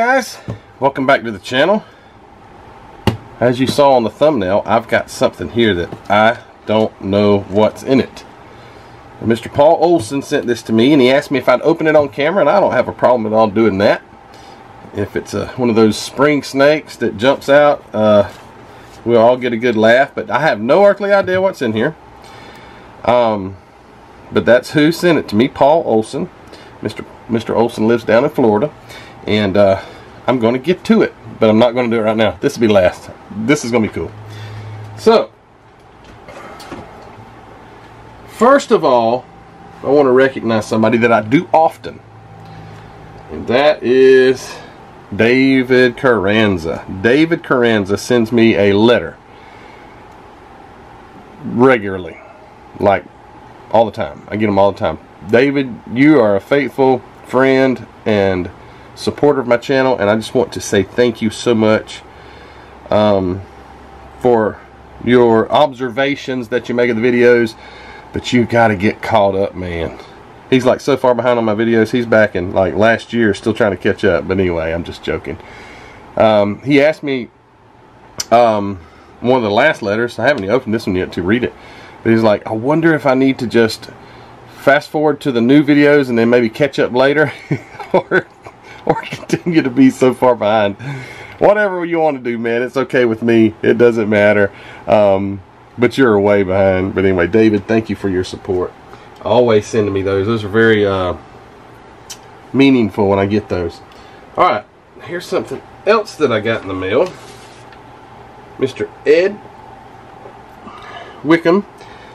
guys, welcome back to the channel. As you saw on the thumbnail, I've got something here that I don't know what's in it. Mr. Paul Olson sent this to me and he asked me if I'd open it on camera and I don't have a problem at all doing that. If it's a, one of those spring snakes that jumps out, uh, we'll all get a good laugh, but I have no earthly idea what's in here. Um, but that's who sent it to me, Paul Olson. Mr. Mr. Olson lives down in Florida and uh, I'm going to get to it but I'm not going to do it right now. This will be last. This is going to be cool. So first of all I want to recognize somebody that I do often. And that is David Carranza. David Carranza sends me a letter regularly like all the time. I get them all the time. David you are a faithful friend and supporter of my channel and I just want to say thank you so much um, for your observations that you make of the videos but you got to get caught up man. He's like so far behind on my videos. He's back in like last year still trying to catch up but anyway I'm just joking. Um, he asked me um, one of the last letters. I haven't opened this one yet to read it. But he's like I wonder if I need to just fast forward to the new videos and then maybe catch up later. Or or continue to be so far behind. Whatever you want to do, man, it's okay with me. It doesn't matter. Um, but you're way behind. But anyway, David, thank you for your support. Always sending me those. Those are very uh, meaningful when I get those. All right, here's something else that I got in the mail. Mr. Ed Wickham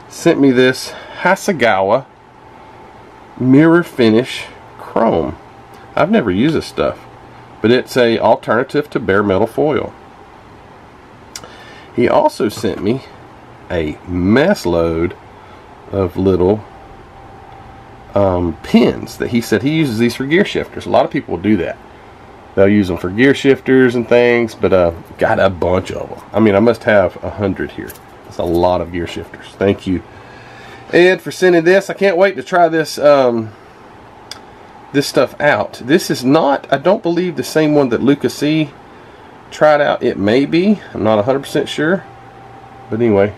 sent me this Hasegawa mirror finish chrome. I've never used this stuff, but it's a alternative to bare metal foil. He also sent me a mess load of little um, pins that he said he uses these for gear shifters. A lot of people do that. They'll use them for gear shifters and things, but uh, got a bunch of them. I mean, I must have a hundred here. That's a lot of gear shifters. Thank you, Ed, for sending this. I can't wait to try this. Um, this stuff out. This is not, I don't believe, the same one that Lucas C tried out. It may be. I'm not 100% sure. But anyway,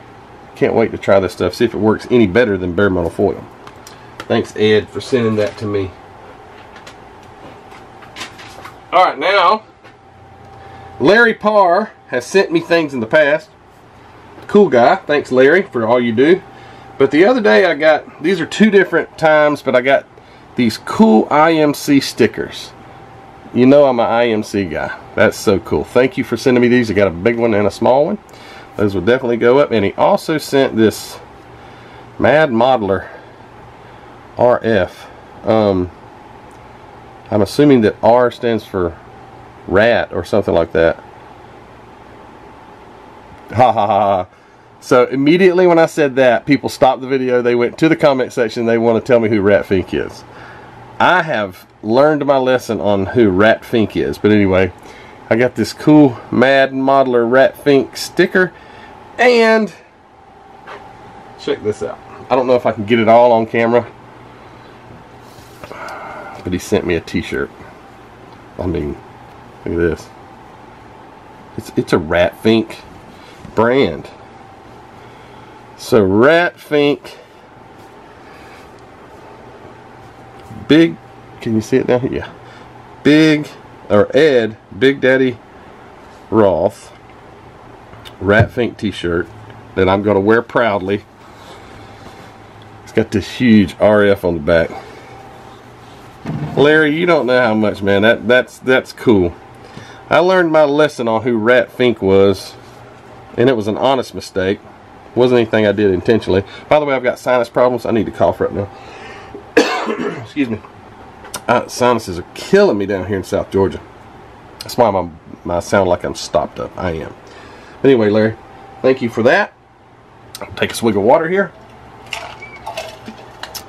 can't wait to try this stuff. See if it works any better than bare metal foil. Thanks, Ed, for sending that to me. Alright, now, Larry Parr has sent me things in the past. Cool guy. Thanks, Larry, for all you do. But the other day I got, these are two different times, but I got these cool IMC stickers. You know I'm an IMC guy. That's so cool. Thank you for sending me these. I got a big one and a small one. Those will definitely go up. And he also sent this Mad Modeler RF. Um, I'm assuming that R stands for rat or something like that. Ha ha ha. So immediately when I said that, people stopped the video. They went to the comment section. They want to tell me who Rat Fink is. I have learned my lesson on who Rat Fink is. But anyway, I got this cool Mad Modeler Rat Fink sticker. And check this out. I don't know if I can get it all on camera. But he sent me a t-shirt. I mean, look at this. It's, it's a Rat Fink brand. So Rat Fink Big, can you see it down here? Yeah. Big, or Ed, Big Daddy Roth, Rat Fink t-shirt that I'm going to wear proudly. It's got this huge RF on the back. Larry, you don't know how much, man. That that's that's cool. I learned my lesson on who Rat Fink was, and it was an honest mistake. Wasn't anything I did intentionally. By the way, I've got sinus problems. I need to cough right now. Excuse me. Uh, sinuses are killing me down here in South Georgia. That's why my, my sound like I'm stopped up. I am. Anyway, Larry, thank you for that. I'll take a swig of water here.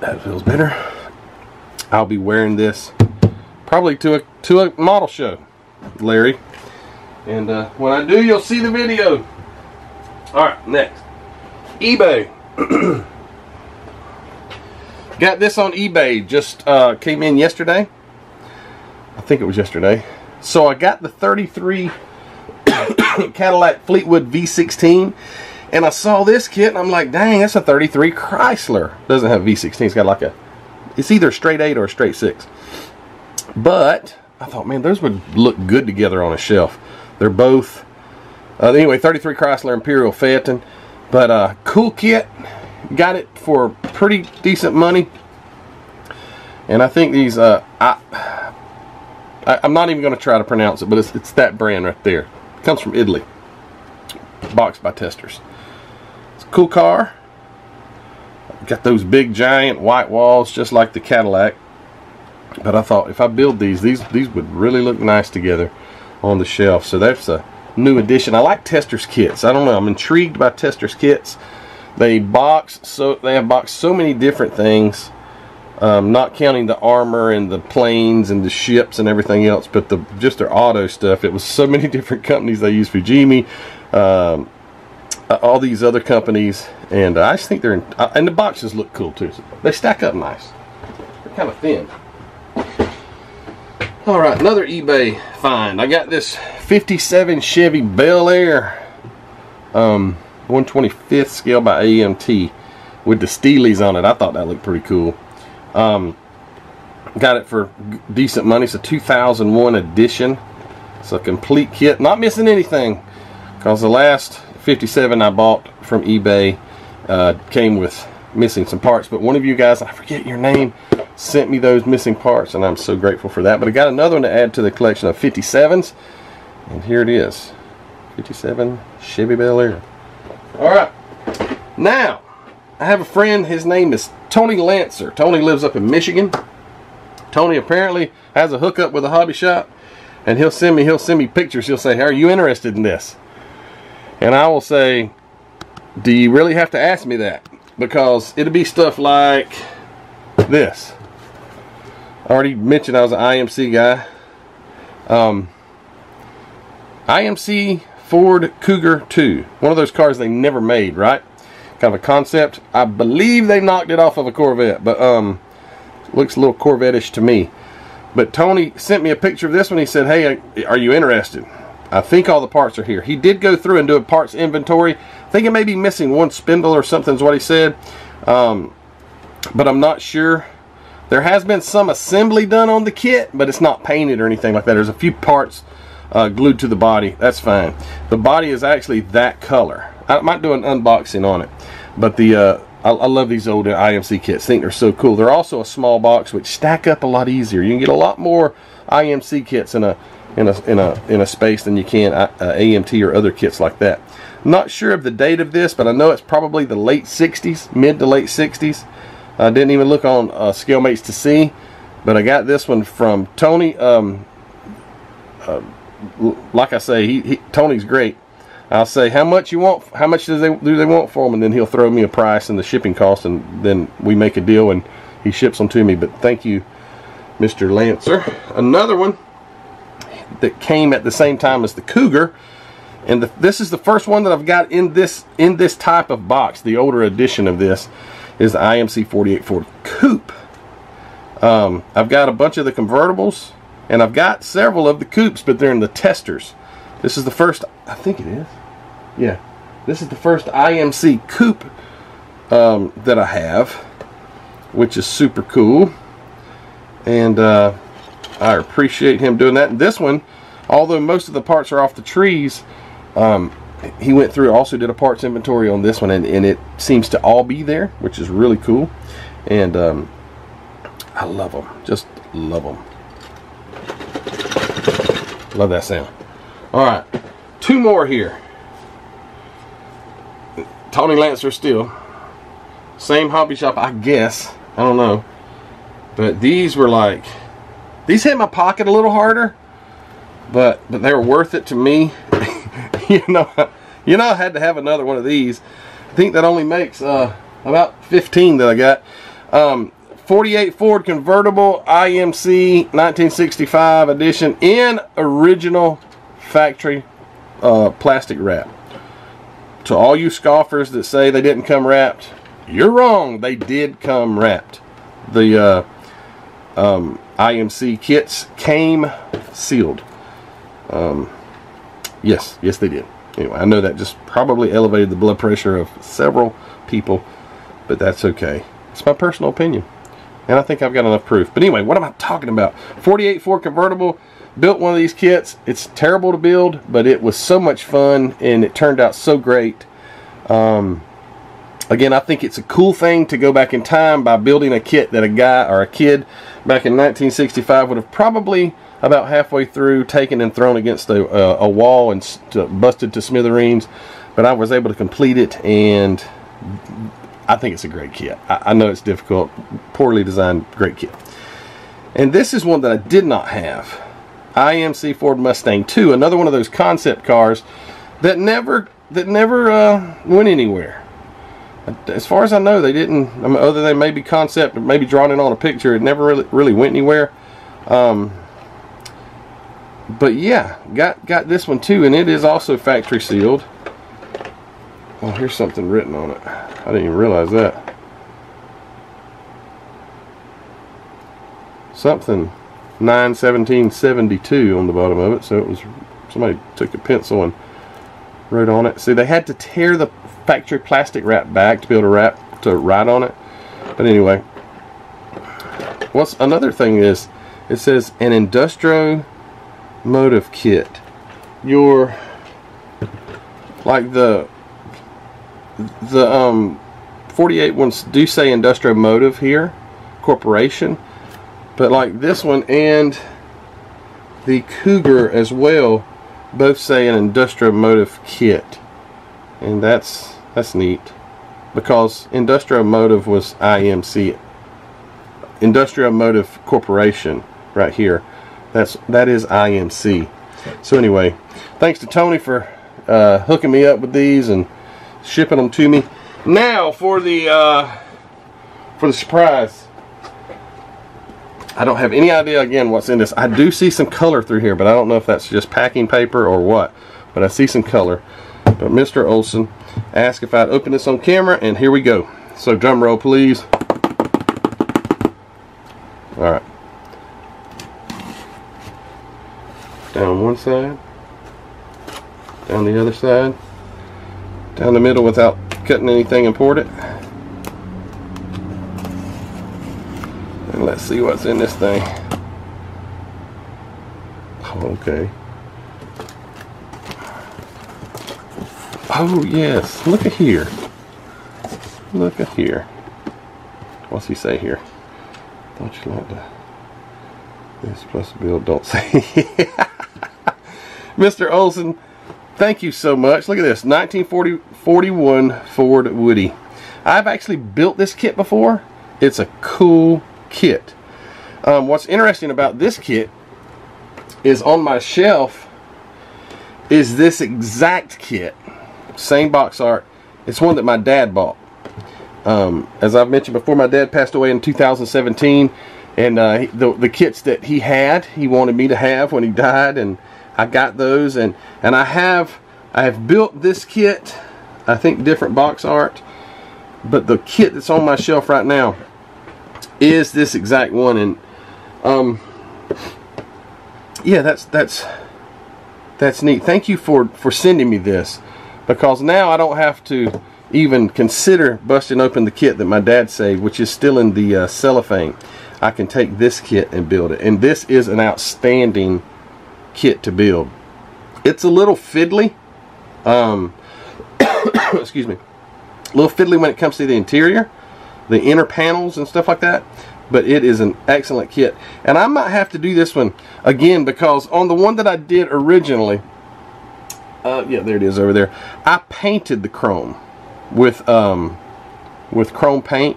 That feels better. I'll be wearing this probably to a to a model show, Larry. And uh, when I do, you'll see the video. All right, next, eBay. Got this on eBay. Just uh, came in yesterday. I think it was yesterday. So I got the 33 Cadillac Fleetwood V16 and I saw this kit and I'm like, dang, that's a 33 Chrysler. Doesn't have V16, it's got like a, it's either straight 8 or a straight 6. But I thought, man, those would look good together on a shelf. They're both, uh, anyway, 33 Chrysler Imperial Phaeton. But uh, cool kit, got it for pretty decent money. And I think these, uh, I, I, am not even going to try to pronounce it, but it's, it's that brand right there. It comes from Italy. Boxed by testers. It's a cool car. Got those big giant white walls just like the Cadillac. But I thought if I build these, these these would really look nice together on the shelf. So that's a new addition. I like tester's kits. I don't know. I'm intrigued by tester's kits. They box so they have boxed so many different things um, not counting the armor and the planes and the ships and everything else, but the just their auto stuff. It was so many different companies. They use Fujimi, um, all these other companies, and I just think they're in, uh, and the boxes look cool too. So they stack up nice. They're kind of thin. All right, another eBay find. I got this 57 Chevy Bel Air, um, 125th scale by AMT with the Steelies on it. I thought that looked pretty cool. Um, got it for decent money. It's a 2001 edition. It's a complete kit. Not missing anything. Because the last 57 I bought from eBay uh, came with missing some parts. But one of you guys, I forget your name, sent me those missing parts. And I'm so grateful for that. But I got another one to add to the collection of 57s. And here it is. 57 Chevy Bel Air. Alright. Now, I have a friend. His name is Tony Lancer. Tony lives up in Michigan. Tony apparently has a hookup with a hobby shop, and he'll send me he'll send me pictures. He'll say, hey, "Are you interested in this?" And I will say, "Do you really have to ask me that?" Because it'll be stuff like this. I already mentioned I was an IMC guy. Um, IMC Ford Cougar 2. One of those cars they never made, right? kind of a concept. I believe they knocked it off of a Corvette, but um, looks a little Corvette-ish to me. But Tony sent me a picture of this one. He said, hey, are you interested? I think all the parts are here. He did go through and do a parts inventory. I think it may be missing one spindle or something is what he said. Um, but I'm not sure. There has been some assembly done on the kit, but it's not painted or anything like that. There's a few parts uh, glued to the body. That's fine. The body is actually that color. I might do an unboxing on it. But the uh, I, I, love these old IMC kits. I think they're so cool. They're also a small box, which stack up a lot easier. You can get a lot more IMC kits in a in a in a in a space than you can uh, AMT or other kits like that. Not sure of the date of this, but I know it's probably the late 60s, mid to late 60s. I didn't even look on uh, to see, but I got this one from Tony. Um, uh, like I say, he, he, Tony's great. I'll say how much you want, how much do they do they want for them, and then he'll throw me a price and the shipping cost, and then we make a deal and he ships them to me. But thank you, Mr. Lancer. Another one that came at the same time as the Cougar, and the, this is the first one that I've got in this in this type of box. The older edition of this is the IMC 48 Ford Coupe. Um, I've got a bunch of the convertibles, and I've got several of the coupes, but they're in the testers. This is the first, I think it is. Yeah. This is the first IMC coupe um, that I have, which is super cool. And uh, I appreciate him doing that. And this one, although most of the parts are off the trees, um, he went through also did a parts inventory on this one and, and it seems to all be there which is really cool and um, I love them just love them love that sound all right two more here Tony Lancer still. Same hobby shop, I guess. I don't know. But these were like, these hit my pocket a little harder, but but they were worth it to me. you know, you know I had to have another one of these. I think that only makes uh, about 15 that I got. Um, 48 Ford convertible IMC 1965 edition in original factory uh, plastic wrap to all you scoffers that say they didn't come wrapped, you're wrong. They did come wrapped. The uh, um, IMC kits came sealed. Um, yes, yes they did. Anyway, I know that just probably elevated the blood pressure of several people, but that's okay. It's my personal opinion. And I think I've got enough proof. But anyway, what am I talking about? 48 Ford convertible. Built one of these kits. It's terrible to build, but it was so much fun and it turned out so great. Um, again, I think it's a cool thing to go back in time by building a kit that a guy or a kid back in 1965 would have probably about halfway through taken and thrown against a, uh, a wall and busted to smithereens. But I was able to complete it and I think it's a great kit. I, I know it's difficult, poorly designed, great kit. And this is one that I did not have. IMC Ford Mustang 2, another one of those concept cars that never that never uh, went anywhere. As far as I know, they didn't. I mean, other than maybe concept, maybe drawing it on a picture, it never really really went anywhere. Um, but yeah, got got this one too, and it is also factory sealed. Oh, here's something written on it. I didn't even realize that. Something 91772 on the bottom of it. So it was somebody took a pencil and wrote on it. See, they had to tear the factory plastic wrap back to be able to wrap to write on it. But anyway, what's another thing is it says an industrial motive kit. Your like the the um 48 ones do say industrial motive here? Corporation? But like this one and the Cougar as well both say an industrial motive kit. And that's that's neat. Because industrial motive was IMC industrial motive corporation right here. That's that is IMC so anyway thanks to Tony for uh, hooking me up with these and shipping them to me. Now for the uh, for the surprise. I don't have any idea again what's in this. I do see some color through here, but I don't know if that's just packing paper or what. But I see some color. But Mr. Olson asked if I'd open this on camera, and here we go. So drum roll, please. All right. Down one side. Down the other side down the middle without cutting anything important. And let's see what's in this thing. Okay. Oh yes, look at here. Look at here. What's he say here? Don't you like this plus build don't say Mr. Olson Thank you so much. Look at this, 1941 Ford Woody. I've actually built this kit before. It's a cool kit. Um, what's interesting about this kit is on my shelf is this exact kit. Same box art. It's one that my dad bought. Um, as I've mentioned before, my dad passed away in 2017. And uh, the, the kits that he had, he wanted me to have when he died. And I got those and and I have I have built this kit. I think different box art but the kit that's on my shelf right now is this exact one and um yeah that's that's that's neat. Thank you for for sending me this because now I don't have to even consider busting open the kit that my dad saved which is still in the uh, cellophane. I can take this kit and build it and this is an outstanding kit to build. It's a little fiddly. Um, excuse me. A little fiddly when it comes to the interior, the inner panels and stuff like that. But it is an excellent kit. And I might have to do this one again because on the one that I did originally, uh, yeah, there it is over there. I painted the chrome with um, with chrome paint,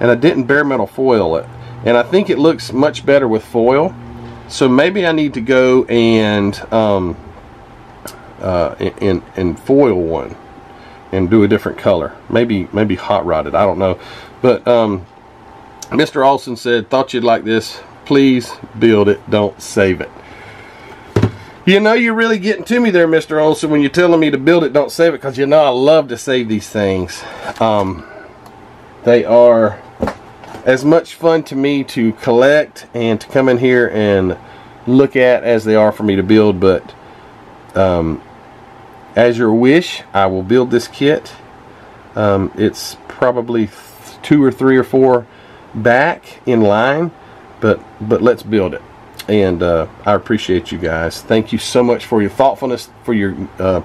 and I didn't bare metal foil it. And I think it looks much better with foil. So maybe I need to go and um, uh, and, and foil one and do a different color. Maybe maybe hot rodded. I don't know. But um, Mr. Olson said, thought you'd like this. Please build it. Don't save it. You know you're really getting to me there, Mr. Olson, when you're telling me to build it, don't save it, because you know I love to save these things. Um, they are as much fun to me to collect and to come in here and look at as they are for me to build but Um, as your wish, I will build this kit. Um, it's probably two or three or four back in line, but but let's build it. And uh, I appreciate you guys. Thank you so much for your thoughtfulness, for your uh,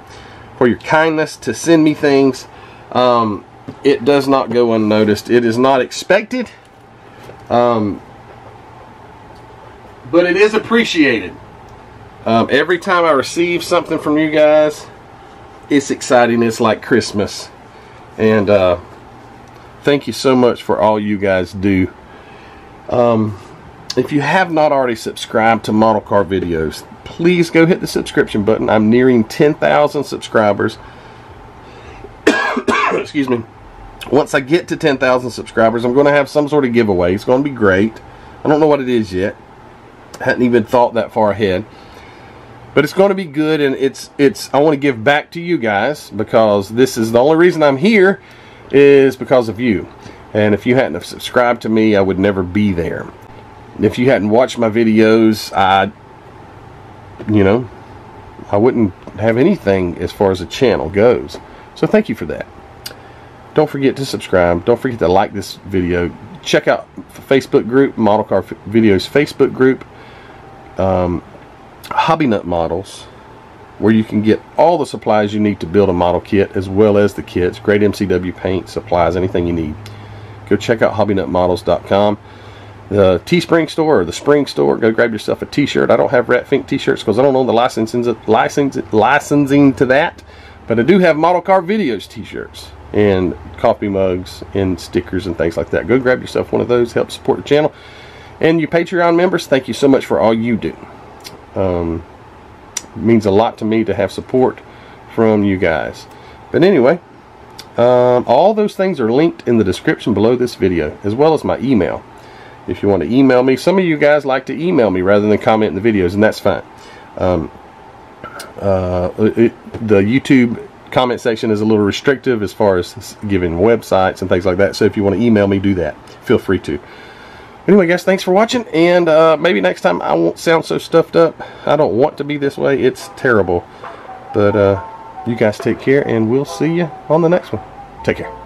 for your kindness to send me things. Um, it does not go unnoticed. It is not expected, um, but it is appreciated. Um, every time I receive something from you guys, it's exciting. It's like Christmas. And uh, thank you so much for all you guys do. Um, if you have not already subscribed to Model Car Videos, please go hit the subscription button. I'm nearing 10,000 subscribers. Excuse me. Once I get to 10,000 subscribers, I'm going to have some sort of giveaway. It's going to be great. I don't know what it is yet. I hadn't even thought that far ahead but it's going to be good and it's it's I want to give back to you guys because this is the only reason I'm here is because of you and if you hadn't subscribed to me I would never be there if you hadn't watched my videos I you know I wouldn't have anything as far as the channel goes so thank you for that don't forget to subscribe don't forget to like this video check out the Facebook group Model Car Videos Facebook group um, Hobby Nut models where you can get all the supplies you need to build a model kit as well as the kits, great MCW paint, supplies, anything you need. Go check out hobbynutmodels.com. The Teespring store or the Spring store, go grab yourself a t-shirt. I don't have Rat Fink t-shirts because I don't own the licensing, licensing, licensing to that. But I do have Model Car Videos t-shirts and coffee mugs and stickers and things like that. Go grab yourself one of those. Help support the channel. And you Patreon members, thank you so much for all you do. Um, means a lot to me to have support from you guys. But anyway, um, all those things are linked in the description below this video, as well as my email. If you want to email me, some of you guys like to email me rather than comment in the videos, and that's fine. Um, uh, it, the YouTube comment section is a little restrictive as far as giving websites and things like that. So if you want to email me, do that. Feel free to. Anyway, guys, thanks for watching, and uh, maybe next time I won't sound so stuffed up. I don't want to be this way. It's terrible. But uh, you guys take care, and we'll see you on the next one. Take care.